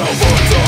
over